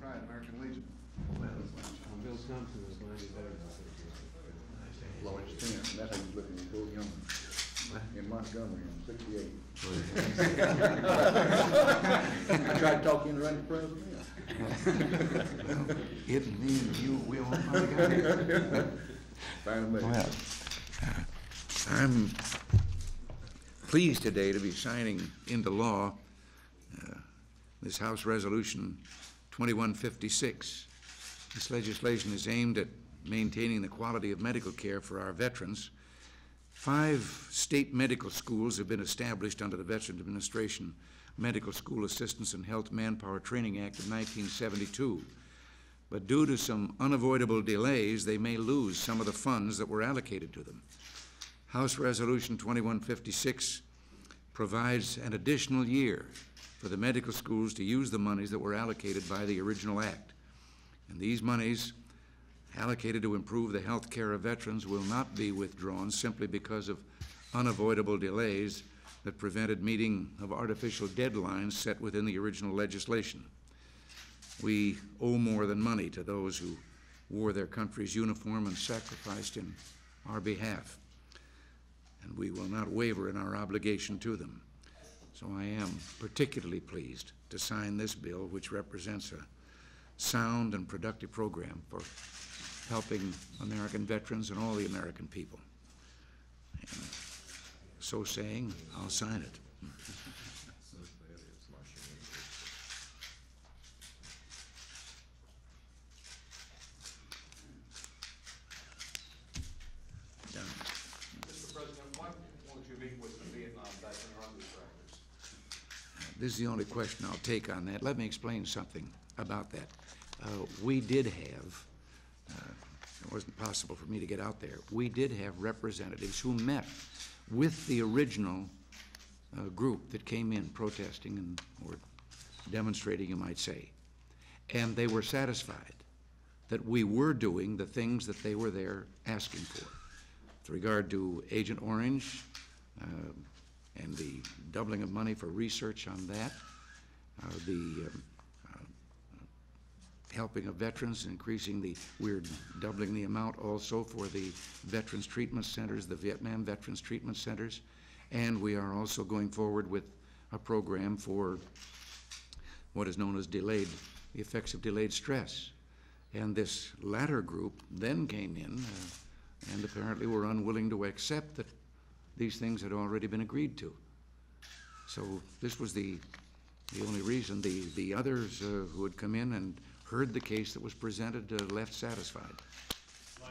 Pride American Legion. Bill Thompson is Miami Veterans Association. Lawrence Tenn, that's how you look when you go young. In Montgomery in sixty-eight. I tried to talk you into running for president. It means you will, my God. Fine with me. Well, uh, I'm pleased today to be signing into law uh, this House Resolution 2156. This legislation is aimed at maintaining the quality of medical care for our veterans. Five state medical schools have been established under the Veterans Administration Medical School Assistance and Health Manpower Training Act of 1972 but due to some unavoidable delays, they may lose some of the funds that were allocated to them. House Resolution 2156 provides an additional year for the medical schools to use the monies that were allocated by the original act. And these monies allocated to improve the health care of veterans will not be withdrawn simply because of unavoidable delays that prevented meeting of artificial deadlines set within the original legislation. We owe more than money to those who wore their country's uniform and sacrificed in our behalf. And we will not waver in our obligation to them. So I am particularly pleased to sign this bill, which represents a sound and productive program for helping American veterans and all the American people. And so saying, I'll sign it. Done. Mr. President, why won't you meet with the Vietnam veteran or under records? This is the only question I'll take on that. Let me explain something about that. Uh, We did have, uh, it wasn't possible for me to get out there, we did have representatives who met with the original uh, group that came in protesting and, or demonstrating, you might say. And they were satisfied that we were doing the things that they were there asking for. With regard to Agent Orange, uh, and the doubling of money for research on that, uh, the um, uh, helping of veterans, increasing the, we're doubling the amount also for the Veterans Treatment Centers, the Vietnam Veterans Treatment Centers, and we are also going forward with a program for what is known as delayed, the effects of delayed stress. And this latter group then came in uh, and apparently were unwilling to accept that these things had already been agreed to. So this was the, the only reason. The, the others uh, who had come in and heard the case that was presented uh, left satisfied. Right.